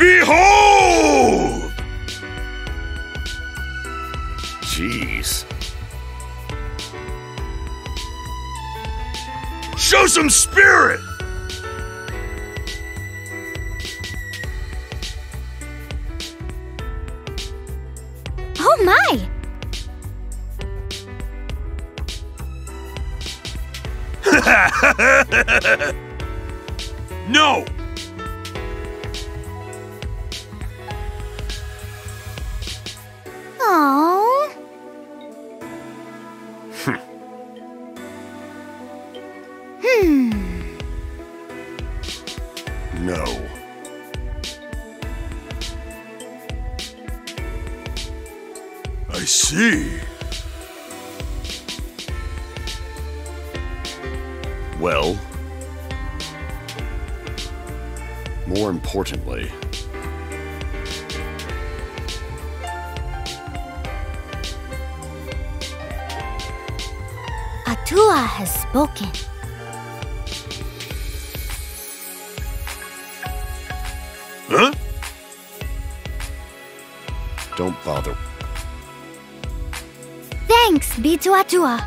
Behold! Jeez. Show some spirit! Oh my! No! Hmm. No. I see. Well. More importantly, Atua has spoken. Huh? don't bother. Thanks be to Atua.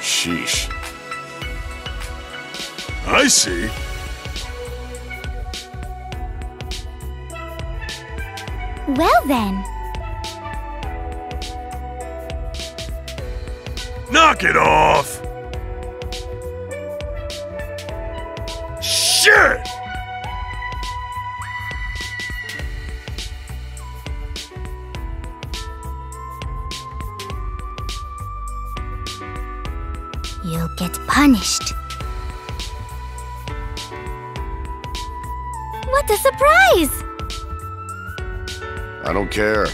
Sheesh. I see. Well then. Knock it off! Shit! You'll get punished. What a surprise! I don't care.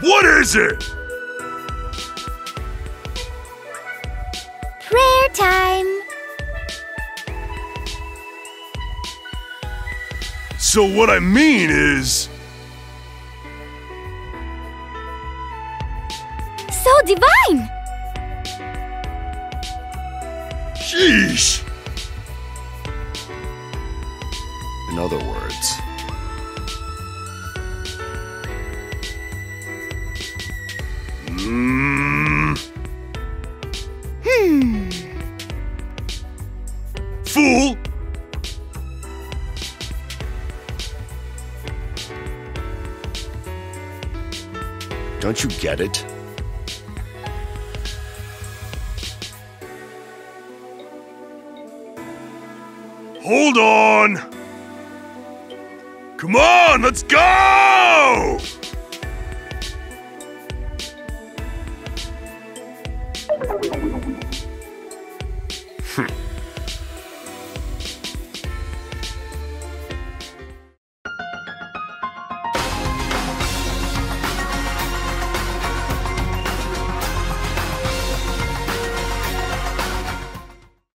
What is it? Prayer time! So what I mean is... So divine! Sheesh! In other words, don't you get it? Hold on! Come on, let's go! Hmm.